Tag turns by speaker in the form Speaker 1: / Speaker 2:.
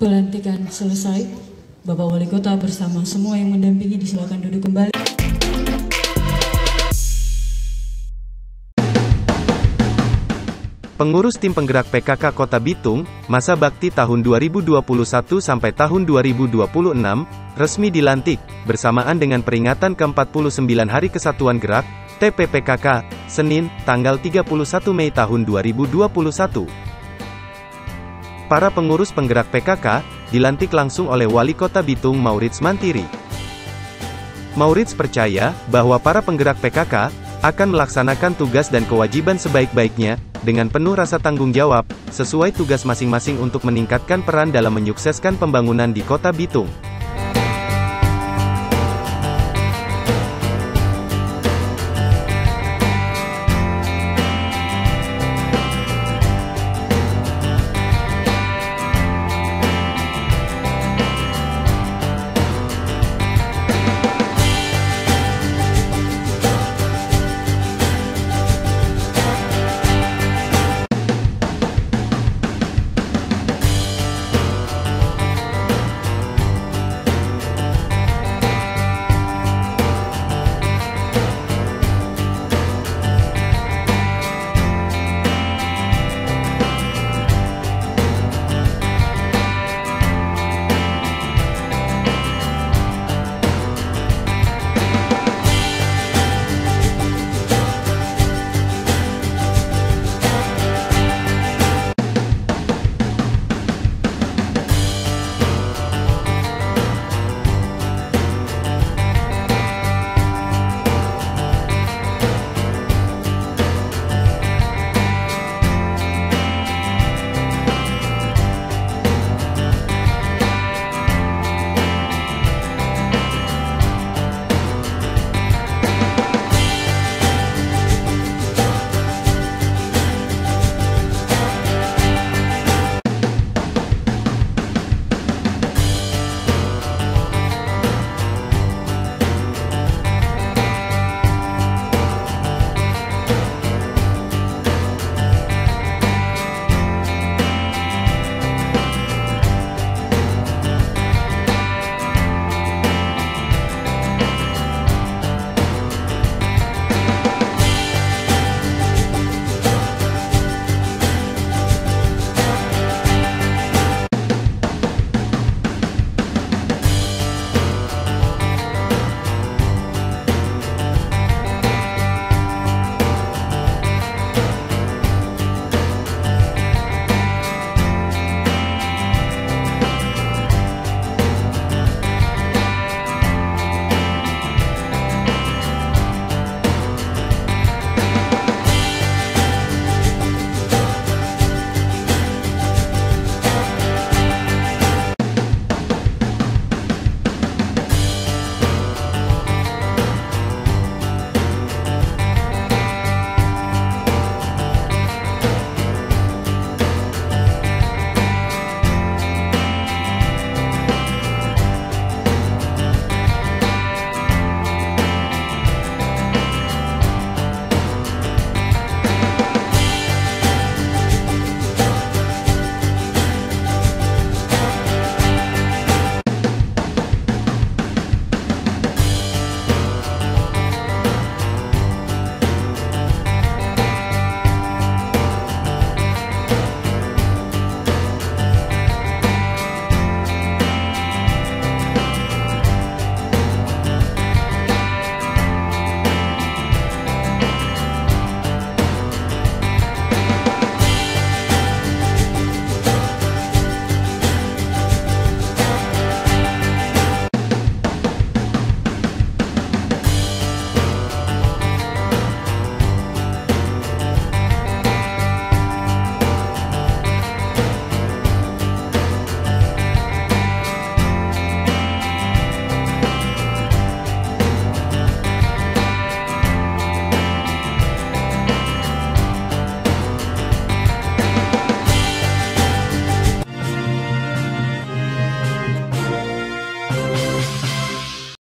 Speaker 1: Pelantikan selesai. Bapak Wali Kota bersama semua yang mendampingi disilakan duduk kembali.
Speaker 2: Pengurus tim penggerak PKK Kota Bitung, masa bakti tahun 2021 sampai tahun 2026, resmi dilantik, bersamaan dengan peringatan ke-49 Hari Kesatuan Gerak, TPPKK, Senin, tanggal 31 Mei tahun 2021. Para pengurus penggerak PKK, dilantik langsung oleh Wali Kota Bitung Maurits Mantiri. Maurits percaya, bahwa para penggerak PKK, akan melaksanakan tugas dan kewajiban sebaik-baiknya, dengan penuh rasa tanggung jawab, sesuai tugas masing-masing untuk meningkatkan peran dalam menyukseskan pembangunan di Kota Bitung.